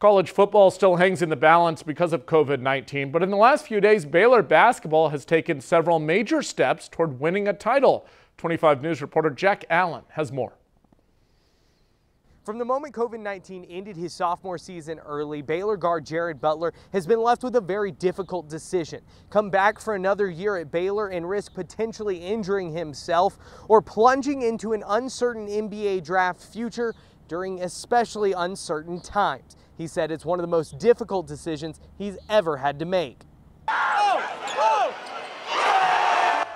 College football still hangs in the balance because of COVID-19, but in the last few days, Baylor basketball has taken several major steps toward winning a title. 25 News reporter Jack Allen has more. From the moment COVID-19 ended his sophomore season early, Baylor guard Jared Butler has been left with a very difficult decision. Come back for another year at Baylor and risk potentially injuring himself or plunging into an uncertain NBA draft future during especially uncertain times. He said it's one of the most difficult decisions he's ever had to make.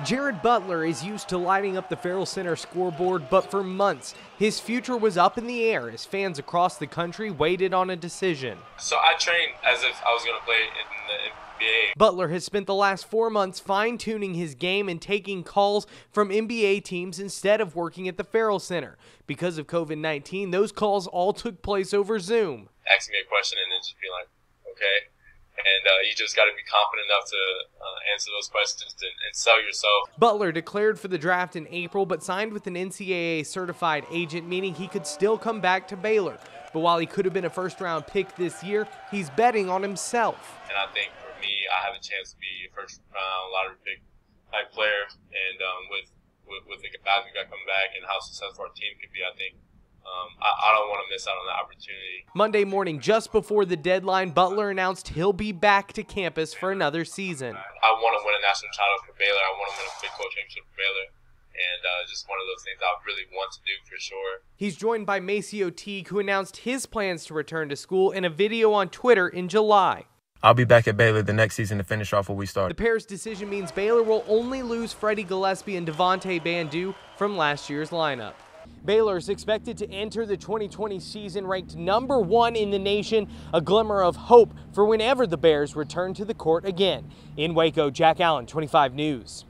Jared Butler is used to lighting up the Ferrell Center scoreboard, but for months, his future was up in the air as fans across the country waited on a decision. So I trained as if I was going to play in the NBA. Butler has spent the last four months fine tuning his game and taking calls from NBA teams instead of working at the Ferrell Center. Because of COVID 19, those calls all took place over Zoom asking me a question and then just being like, okay. And uh, you just got to be confident enough to uh, answer those questions and, and, sell yourself. Butler declared for the draft in April, but signed with an NCAA certified agent, meaning he could still come back to Baylor. But while he could have been a first round pick this year, he's betting on himself. And I think for me, I have a chance to be a first round lottery pick type player. And um, with, with, with the guys we got coming back and how successful our team could be, I think um, I, I, don't want to miss out on that opportunity. Monday morning, just before the deadline, Butler announced he'll be back to campus for another season. I want to win a national title for Baylor. I want to win a Big 12 championship for Baylor. And uh, just one of those things I really want to do for sure. He's joined by MaCio Teague, who announced his plans to return to school in a video on Twitter in July. I'll be back at Baylor the next season to finish off what we started. The pair's decision means Baylor will only lose Freddie Gillespie and Devonte Bandoo from last year's lineup. Baylor is expected to enter the 2020 season ranked number one in the nation, a glimmer of hope for whenever the Bears return to the court again. In Waco, Jack Allen, 25 News.